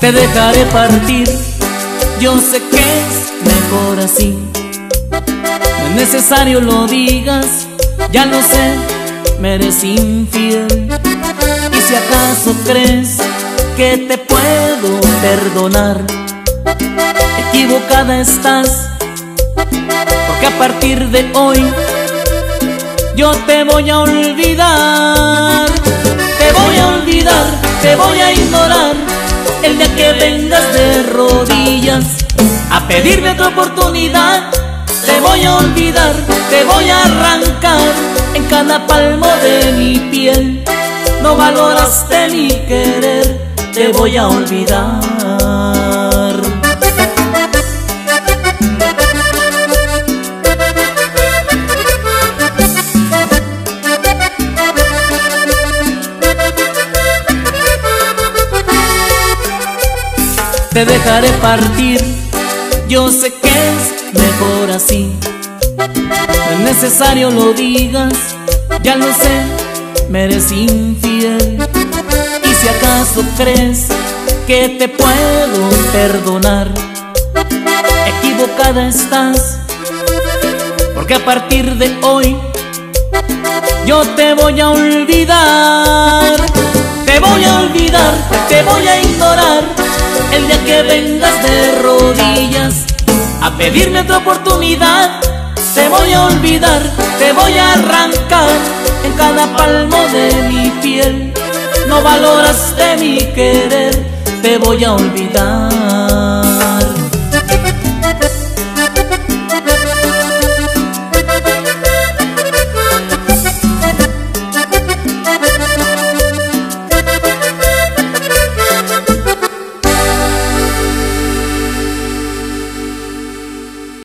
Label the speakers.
Speaker 1: Te dejaré partir, yo sé que es mejor así. No es necesario lo digas, ya lo sé, me eres infiel. Y si acaso crees que te puedo perdonar, equivocada estás, porque a partir de hoy yo te voy a olvidar, te voy a olvidar, te voy a ignorar el día que vengas de rodillas a pedirme otra oportunidad. Te voy a olvidar, te voy a arrancar en cada palmo de mi piel. No valoraste mi querer, te voy a olvidar. Te dejaré partir. Yo sé que es mejor así. No es necesario lo digas, ya lo sé, me eres infiel. Y si acaso crees que te puedo perdonar, equivocada estás. Porque a partir de hoy yo te voy a olvidar. Te voy a olvidar, te voy a ignorar el día que vengas de rodillas a pedirme otra oportunidad, te voy a olvidar, te voy a arrancar en cada palmo de mi piel. No valoras de mi querer, te voy a olvidar.